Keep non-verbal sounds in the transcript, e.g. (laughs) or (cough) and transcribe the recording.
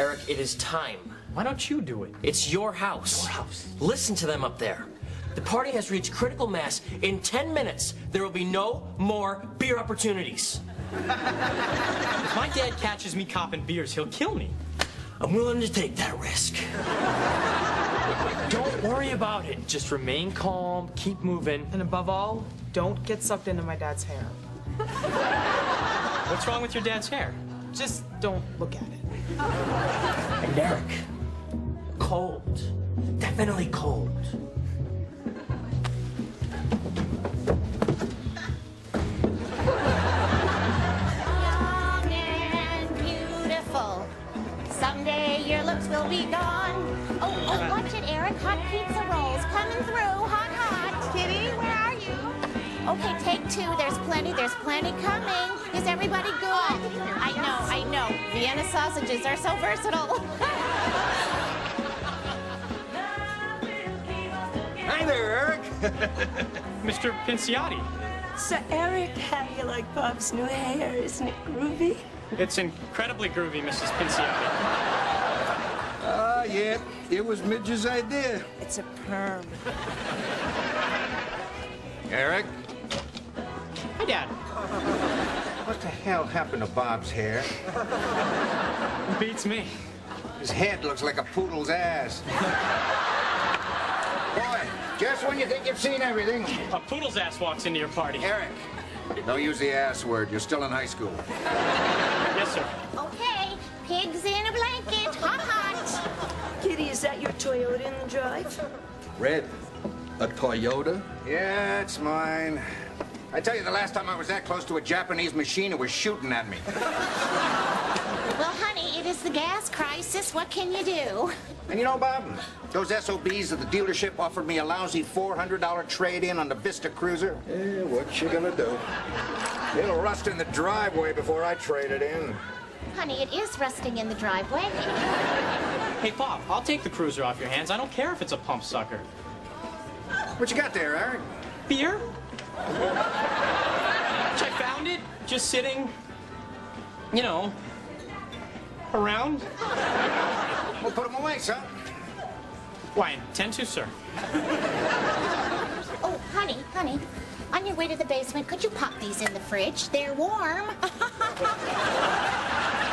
Eric, it is time. Why don't you do it? It's your house. Your house. Listen to them up there. The party has reached critical mass. In 10 minutes, there will be no more beer opportunities. (laughs) If my dad catches me copping beers, he'll kill me. I'm willing to take that risk. Don't worry about it. Just remain calm, keep moving. And above all, don't get sucked into my dad's hair. (laughs) What's wrong with your dad's hair? Just don't look at it. And Eric, cold. Definitely cold. Young and beautiful. Someday your looks will be gone. Oh, oh, watch it, Eric. Hot pizza rolls coming through. Hot, hot. Kitty, where are you? Okay, take two. There's plenty. There's plenty coming. Is everybody good? Oh. I know, Vienna sausages are so versatile. (laughs) Hi there, Eric. (laughs) Mr. Pinciotti. So, Eric, how do you like Bob's new hair? Isn't it groovy? It's incredibly groovy, Mrs. Pinciotti. Ah, yeah, it was Midge's idea. It's a perm. Eric, Hi, Dad. What the hell happened to Bob's hair? (laughs) Beats me. His head looks like a poodle's ass. Boy, just when you think you've seen everything. A poodle's ass walks into your party. Eric, don't use the ass word. You're still in high school. Yes, sir. okay, pigs in a blanket. Hot, hot. Kitty, is that your Toyota in the drive? Red, a Toyota? Yeah, it's mine. I tell you, the last time I was that close to a Japanese machine, it was shooting at me. Well, honey, it is the gas crisis. What can you do? And you know, Bob, those SOBs at the dealership offered me a lousy $400 trade-in on the Vista Cruiser. Yeah, what you gonna do? It'll rust in the driveway before I trade it in. Honey, it is rusting in the driveway. Hey, Bob, I'll take the cruiser off your hands. I don't care if it's a pump sucker. What you got there, Eric? Beer? I found it just sitting, you know, around. Well, put them away, son. Why, intend to, sir. Oh, honey, honey, on your way to the basement, could you pop these in the fridge? They're warm. (laughs)